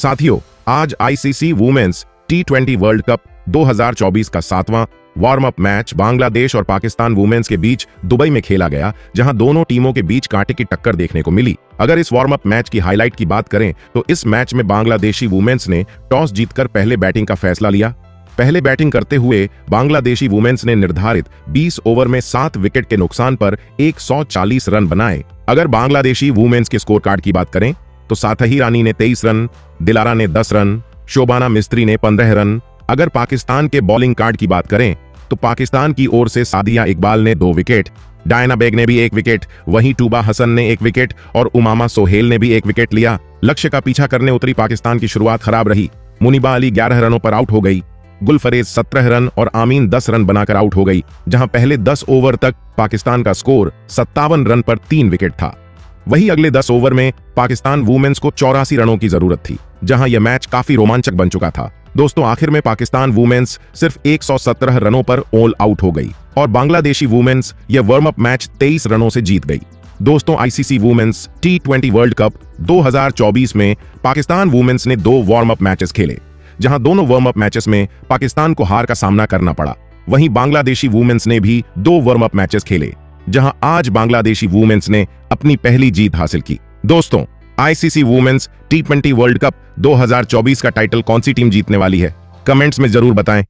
साथियों, आज ICC women's T world cup 2024 का सातवां वार्म अप मैच बांग्लादेश और पाकिस्तान वुमेन्स के बीच दुबई में खेला गया, जहाँ दोनों टीमों के बीच कांटे की टक्कर देखने को मिली। अगर इस वार्म अप मैच की हाईलाइट की बात करें तो इस मैच में बांग्लादेशी वुमेन्स ने टॉस जीतकर पहले बैटिंग का फैसला लिया। पहले बैटिंग करते हुए बांग्लादेशी वुमेन्स ने निर्धारित 20 ओवर में सात विकेट के नुकसान पर 140 रन बनाए। अगर बांग्लादेशी वुमेन्स के स्कोर कार्ड की बात करें तो साथ ही रानी ने 23 रन दिलारा ने 10 रन, शोबाना मिस्त्री ने 15 रन। अगर पाकिस्तान के बॉलिंग कार्ड की बात करें तो पाकिस्तान की ओर से सादिया इकबाल ने दो विकेट, डायना बेग ने भी एक विकेट, वहीं टूबा हसन ने एक विकेट और उमामा सोहेल ने भी एक विकेट लिया। लक्ष्य का पीछा करने उतरी पाकिस्तान की शुरुआत खराब रही। मुनिबा अली ग्यारह रनों पर आउट हो गई। गुलफरेज सत्रह रन और आमीन दस रन बनाकर आउट हो गई, जहाँ पहले दस ओवर तक पाकिस्तान का स्कोर सत्तावन रन पर तीन विकेट था। वही अगले दस ओवर में पाकिस्तान वुमेन्स को चौरासी रनों की ज़रूरत थी। जहाँ यह मैच काफ़ी रोमांचक बन चुका था। दोस्तों, आखिर में पाकिस्तान वुमेन्स सिर्फ़ 117 रनों पर ऑल आउट हो गई, और बांग्लादेशी वुमेन्स यह वार्म अप मैच 23 रनों से जीत गई। दोस्तों ICC women's T twenty world cup 2024 में पाकिस्तान वुमेन्स ने दो वार्म अप मैचेस खेले, जहाँ दोनों वार्म अप मैचेस में पाकिस्तान को हार का सामना करना पड़ा। वहीं बांग्लादेशी वुमेन्स ने भी दो वार्म अप मैचेस खेले, जहाँ आज बांग्लादेशी वुमेन्स ने अपनी पहली जीत हासिल की। दोस्तों ICC women's T world cup 2024 का टाइटल कौन सी टीम जीतने वाली है? कमेंट्स में ज़रूर बताएँ।